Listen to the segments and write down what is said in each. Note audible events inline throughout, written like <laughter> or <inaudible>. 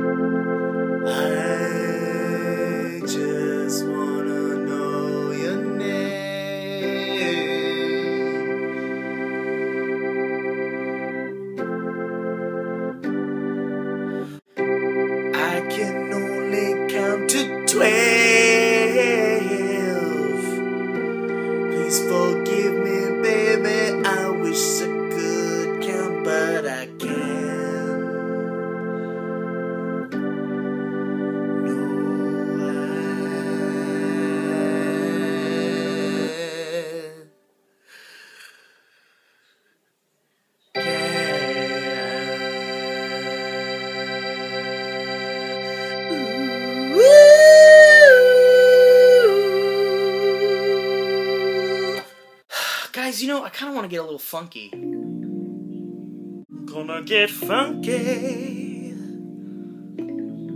I just wanna know your name. I can only count to twenty. Guys, you know, I kind of want to get a little funky. Gonna get funky.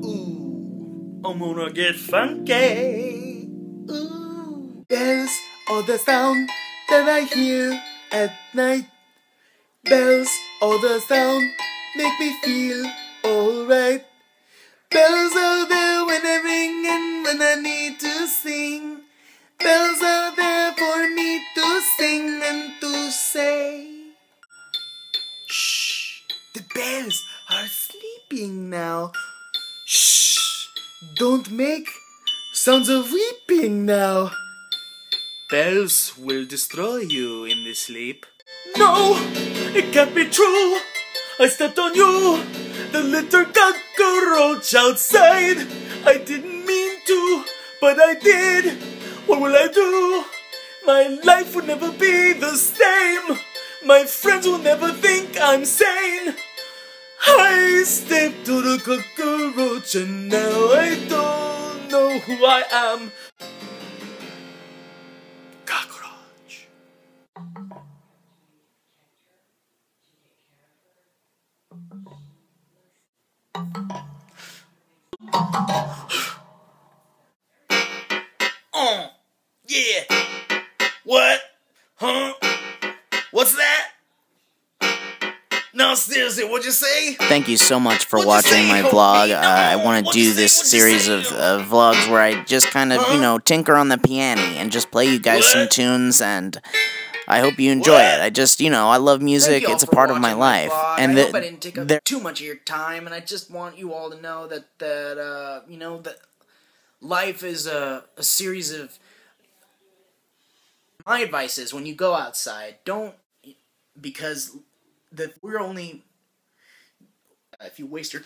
Ooh, I'm gonna get funky. Ooh. Bells are the sound that I hear at night. Bells are the sound make me feel alright. Bells are there when I ring and when I need to sing. Bells are there Bells are sleeping now. Shh, don't make sounds of weeping now. Bells will destroy you in the sleep. No, it can't be true. I stepped on you, the little cockroach outside. I didn't mean to, but I did. What will I do? My life would never be the same. My friends will never think I'm sane. I stepped to the cockroach and now I don't know who I am. Cockroach. <gasps> Oh, yeah. What? Huh? What's that? No, seriously, what'd you say? Thank you so much for What'd watching my vlog. Uh, I want to do this series of uh, vlogs where I just kind of, you know, tinker on the piano and just play you guys some tunes and. I hope you enjoy What? it. I just, you know, I love music. Thank you all It's a part of my life. vlog. And I hope I didn't take up too much of your time, and I just want you all to know that that uh, you know that life is a, a series of. My advice is when you go outside, don't because the we're only uh, if you waste your